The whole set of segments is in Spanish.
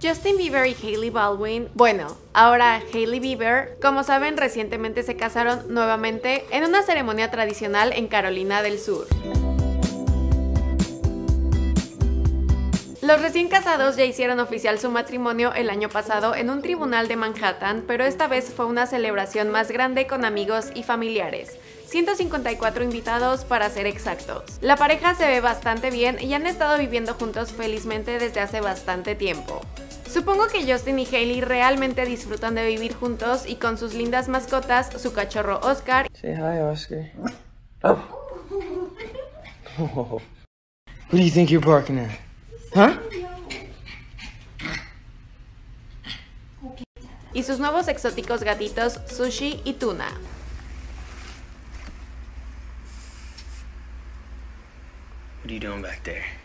Justin Bieber y Hailey Baldwin, bueno, ahora Hailey Bieber, como saben, recientemente se casaron nuevamente en una ceremonia tradicional en Carolina del Sur. Los recién casados ya hicieron oficial su matrimonio el año pasado en un tribunal de Manhattan, pero esta vez fue una celebración más grande con amigos y familiares. 154 invitados para ser exactos. La pareja se ve bastante bien y han estado viviendo juntos felizmente desde hace bastante tiempo. Supongo que Justin y Hailey realmente disfrutan de vivir juntos y con sus lindas mascotas, su cachorro Oscar. Say hi, Oscar. Oh. Who do you think you're barking at? Huh? Y sus nuevos exóticos gatitos, Sushi y Tuna. What are you doing back there?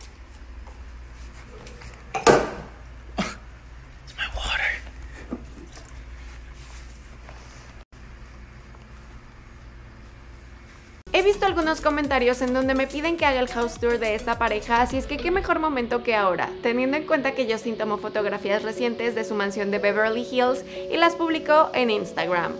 He visto algunos comentarios en donde me piden que haga el house tour de esta pareja, así es que qué mejor momento que ahora, teniendo en cuenta que Justin tomó fotografías recientes de su mansión de Beverly Hills y las publicó en Instagram.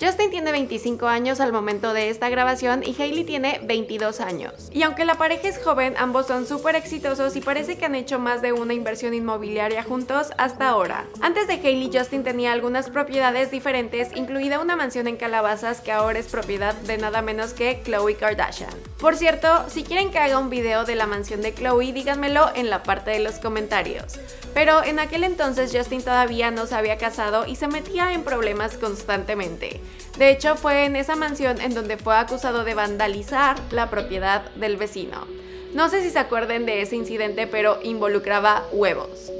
Justin tiene 25 años al momento de esta grabación y Hailey tiene 22 años. Y aunque la pareja es joven, ambos son súper exitosos y parece que han hecho más de una inversión inmobiliaria juntos hasta ahora. Antes de Hailey, Justin tenía algunas propiedades diferentes, incluida una mansión en Calabazas que ahora es propiedad de nada menos que Khloe Kardashian. Por cierto, si quieren que haga un video de la mansión de Khloe, díganmelo en la parte de los comentarios. Pero en aquel entonces Justin todavía no se había casado y se metía en problemas constantemente. De hecho, fue en esa mansión en donde fue acusado de vandalizar la propiedad del vecino. No sé si se acuerden de ese incidente, pero involucraba huevos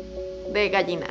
de gallina.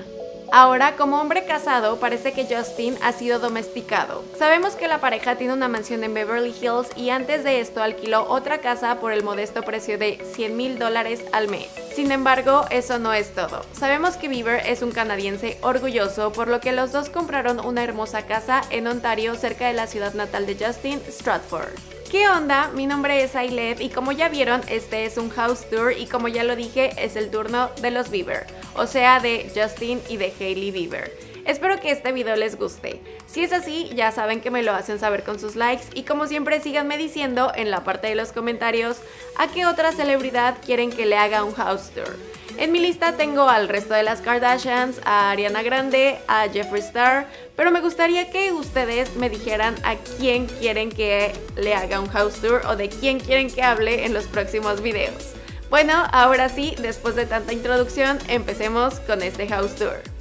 Ahora, como hombre casado, parece que Justin ha sido domesticado. Sabemos que la pareja tiene una mansión en Beverly Hills y antes de esto alquiló otra casa por el modesto precio de 100 mil dólares al mes. Sin embargo, eso no es todo. Sabemos que Bieber es un canadiense orgulloso, por lo que los dos compraron una hermosa casa en Ontario cerca de la ciudad natal de Justin, Stratford. ¿Qué onda? Mi nombre es Ailed y como ya vieron, este es un house tour y como ya lo dije, es el turno de los Bieber, o sea de Justin y de Hailey Bieber. Espero que este video les guste. Si es así, ya saben que me lo hacen saber con sus likes y como siempre síganme diciendo en la parte de los comentarios a qué otra celebridad quieren que le haga un house tour. En mi lista tengo al resto de las Kardashians, a Ariana Grande, a Jeffree Star, pero me gustaría que ustedes me dijeran a quién quieren que le haga un house tour o de quién quieren que hable en los próximos videos. Bueno, ahora sí, después de tanta introducción, empecemos con este house tour.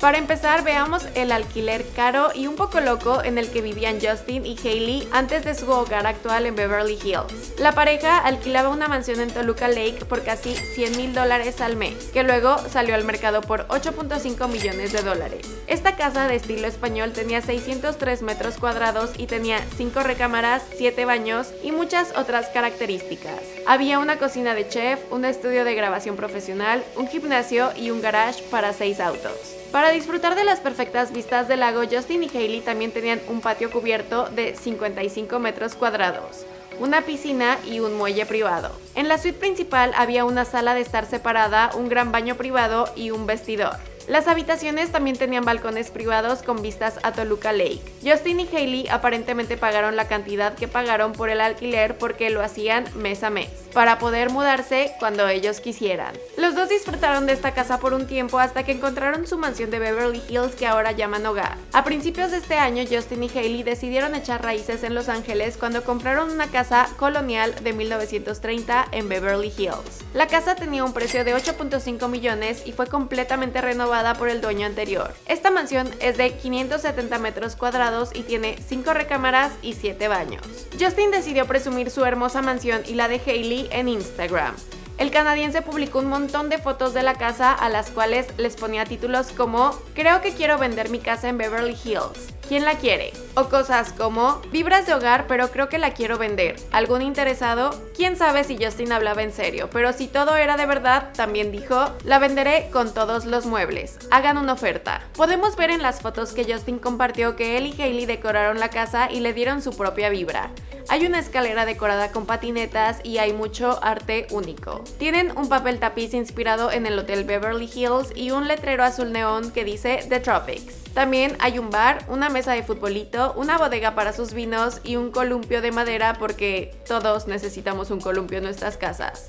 Para empezar, veamos el alquiler caro y un poco loco en el que vivían Justin y Hailey antes de su hogar actual en Beverly Hills. La pareja alquilaba una mansión en Toluca Lake por casi 100 mil dólares al mes, que luego salió al mercado por 8.5 millones de dólares. Esta casa de estilo español tenía 603 metros cuadrados y tenía 5 recámaras, 7 baños y muchas otras características. Había una cocina de chef, un estudio de grabación profesional, un gimnasio y un garage para 6 autos. Para disfrutar de las perfectas vistas del lago, Justin y Hailey también tenían un patio cubierto de 55 metros cuadrados, una piscina y un muelle privado. En la suite principal había una sala de estar separada, un gran baño privado y un vestidor. Las habitaciones también tenían balcones privados con vistas a Toluca Lake. Justin y Hailey aparentemente pagaron la cantidad que pagaron por el alquiler porque lo hacían mes a mes, para poder mudarse cuando ellos quisieran. Los dos disfrutaron de esta casa por un tiempo hasta que encontraron su mansión de Beverly Hills que ahora llaman hogar. A principios de este año, Justin y Hailey decidieron echar raíces en Los Ángeles cuando compraron una casa colonial de 1930 en Beverly Hills. La casa tenía un precio de 8.5 millones y fue completamente renovada por el dueño anterior. Esta mansión es de 570 metros cuadrados y tiene 5 recámaras y 7 baños. Justin decidió presumir su hermosa mansión y la de Hailey en Instagram. El canadiense publicó un montón de fotos de la casa a las cuales les ponía títulos como Creo que quiero vender mi casa en Beverly Hills. ¿Quién la quiere? O cosas como, vibras de hogar pero creo que la quiero vender. ¿Algún interesado? Quién sabe si Justin hablaba en serio, pero si todo era de verdad, también dijo, la venderé con todos los muebles. Hagan una oferta. Podemos ver en las fotos que Justin compartió que él y Hailey decoraron la casa y le dieron su propia vibra. Hay una escalera decorada con patinetas y hay mucho arte único. Tienen un papel tapiz inspirado en el Hotel Beverly Hills y un letrero azul neón que dice The Tropics. También hay un bar, una mesa de futbolito, una bodega para sus vinos y un columpio de madera porque todos necesitamos un columpio en nuestras casas.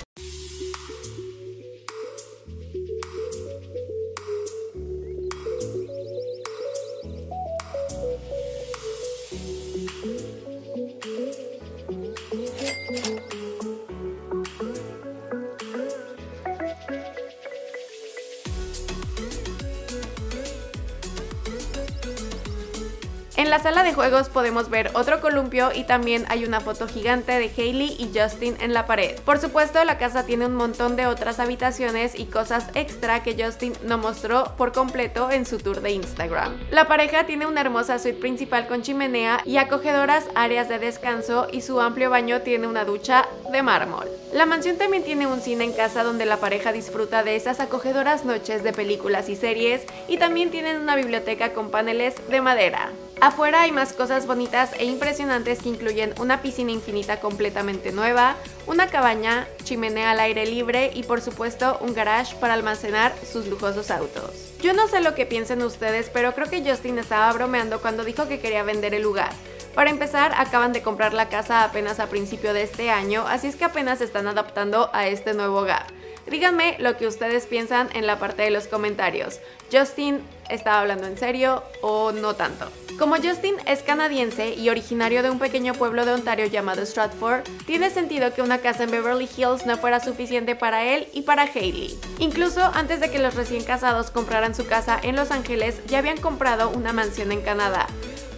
En la sala de juegos podemos ver otro columpio y también hay una foto gigante de Hailey y Justin en la pared. Por supuesto, la casa tiene un montón de otras habitaciones y cosas extra que Justin no mostró por completo en su tour de Instagram. La pareja tiene una hermosa suite principal con chimenea y acogedoras áreas de descanso y su amplio baño tiene una ducha de mármol. La mansión también tiene un cine en casa donde la pareja disfruta de esas acogedoras noches de películas y series y también tienen una biblioteca con paneles de madera. Afuera hay más cosas bonitas e impresionantes que incluyen una piscina infinita completamente nueva, una cabaña, chimenea al aire libre y por supuesto un garage para almacenar sus lujosos autos. Yo no sé lo que piensen ustedes, pero creo que Justin estaba bromeando cuando dijo que quería vender el lugar. Para empezar, acaban de comprar la casa apenas a principio de este año, así es que apenas se están adaptando a este nuevo hogar. Díganme lo que ustedes piensan en la parte de los comentarios. ¿Justin estaba hablando en serio o no tanto? Como Justin es canadiense y originario de un pequeño pueblo de Ontario llamado Stratford, tiene sentido que una casa en Beverly Hills no fuera suficiente para él y para Hailey. Incluso antes de que los recién casados compraran su casa en Los Ángeles, ya habían comprado una mansión en Canadá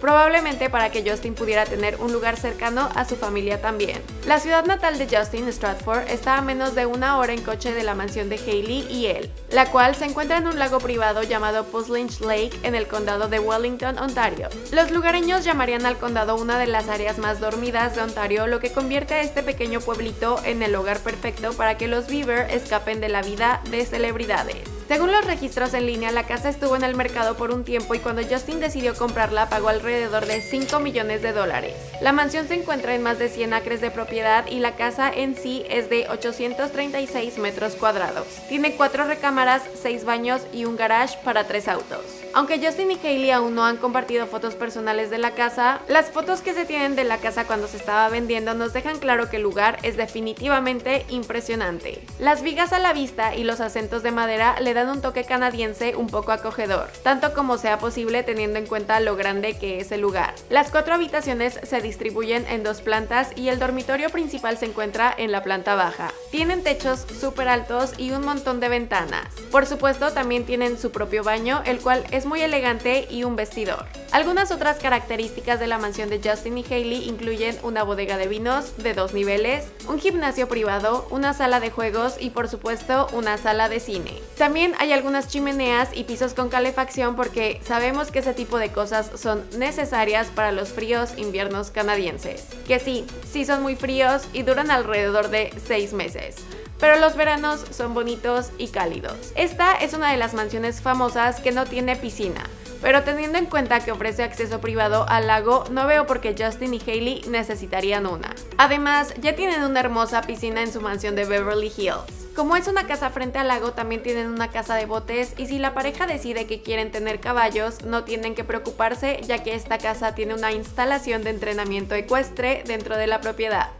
probablemente para que Justin pudiera tener un lugar cercano a su familia también. La ciudad natal de Justin, Stratford, está a menos de una hora en coche de la mansión de Hailey y él, la cual se encuentra en un lago privado llamado Puslinch Lake en el condado de Wellington, Ontario. Los lugareños llamarían al condado una de las áreas más dormidas de Ontario, lo que convierte a este pequeño pueblito en el hogar perfecto para que los Beaver escapen de la vida de celebridades. Según los registros en línea, la casa estuvo en el mercado por un tiempo y cuando Justin decidió comprarla pagó alrededor de 5 millones de dólares. La mansión se encuentra en más de 100 acres de propiedad y la casa en sí es de 836 metros cuadrados. Tiene 4 recámaras, 6 baños y un garage para 3 autos. Aunque Justin y Hailey aún no han compartido fotos personales de la casa, las fotos que se tienen de la casa cuando se estaba vendiendo nos dejan claro que el lugar es definitivamente impresionante. Las vigas a la vista y los acentos de madera le dan un toque canadiense un poco acogedor, tanto como sea posible teniendo en cuenta lo grande que es el lugar. Las cuatro habitaciones se distribuyen en dos plantas y el dormitorio principal se encuentra en la planta baja. Tienen techos súper altos y un montón de ventanas. Por supuesto también tienen su propio baño, el cual es muy elegante y un vestidor. Algunas otras características de la mansión de Justin y Hailey incluyen una bodega de vinos de dos niveles, un gimnasio privado, una sala de juegos y por supuesto una sala de cine. También hay algunas chimeneas y pisos con calefacción porque sabemos que ese tipo de cosas son necesarias para los fríos inviernos canadienses. Que sí, sí son muy fríos y duran alrededor de 6 meses pero los veranos son bonitos y cálidos. Esta es una de las mansiones famosas que no tiene piscina, pero teniendo en cuenta que ofrece acceso privado al lago, no veo por qué Justin y Hailey necesitarían una. Además, ya tienen una hermosa piscina en su mansión de Beverly Hills. Como es una casa frente al lago, también tienen una casa de botes y si la pareja decide que quieren tener caballos, no tienen que preocuparse ya que esta casa tiene una instalación de entrenamiento ecuestre dentro de la propiedad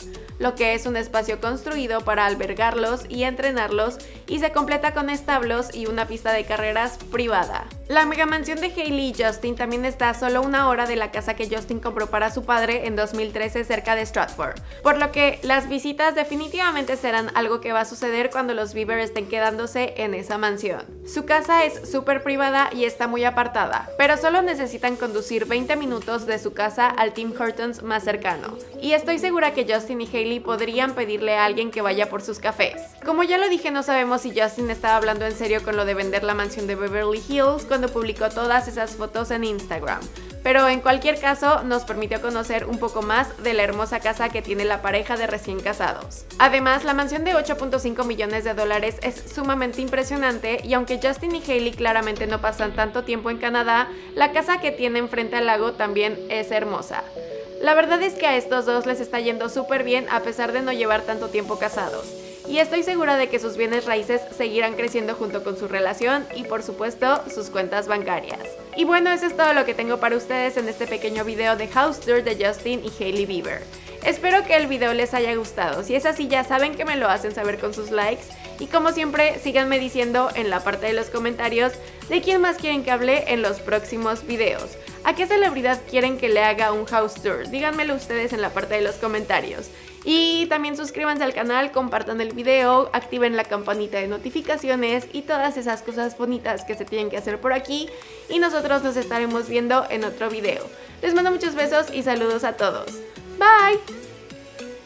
lo que es un espacio construido para albergarlos y entrenarlos y se completa con establos y una pista de carreras privada. La mega mansión de Hailey y Justin también está a solo una hora de la casa que Justin compró para su padre en 2013 cerca de Stratford, por lo que las visitas definitivamente serán algo que va a suceder cuando los Bieber estén quedándose en esa mansión. Su casa es súper privada y está muy apartada, pero solo necesitan conducir 20 minutos de su casa al Tim Hortons más cercano, y estoy segura que Justin y Hailey podrían pedirle a alguien que vaya por sus cafés. Como ya lo dije, no sabemos si Justin estaba hablando en serio con lo de vender la mansión de Beverly Hills cuando publicó todas esas fotos en Instagram pero en cualquier caso nos permitió conocer un poco más de la hermosa casa que tiene la pareja de recién casados. Además, la mansión de 8.5 millones de dólares es sumamente impresionante y aunque Justin y Hailey claramente no pasan tanto tiempo en Canadá, la casa que tienen frente al lago también es hermosa. La verdad es que a estos dos les está yendo súper bien a pesar de no llevar tanto tiempo casados. Y estoy segura de que sus bienes raíces seguirán creciendo junto con su relación y por supuesto sus cuentas bancarias. Y bueno, eso es todo lo que tengo para ustedes en este pequeño video de House Tour de Justin y Hailey Bieber. Espero que el video les haya gustado, si es así ya saben que me lo hacen saber con sus likes y como siempre síganme diciendo en la parte de los comentarios de quién más quieren que hable en los próximos videos. ¿A qué celebridad quieren que le haga un house tour? Díganmelo ustedes en la parte de los comentarios. Y también suscríbanse al canal, compartan el video, activen la campanita de notificaciones y todas esas cosas bonitas que se tienen que hacer por aquí. Y nosotros nos estaremos viendo en otro video. Les mando muchos besos y saludos a todos. Bye!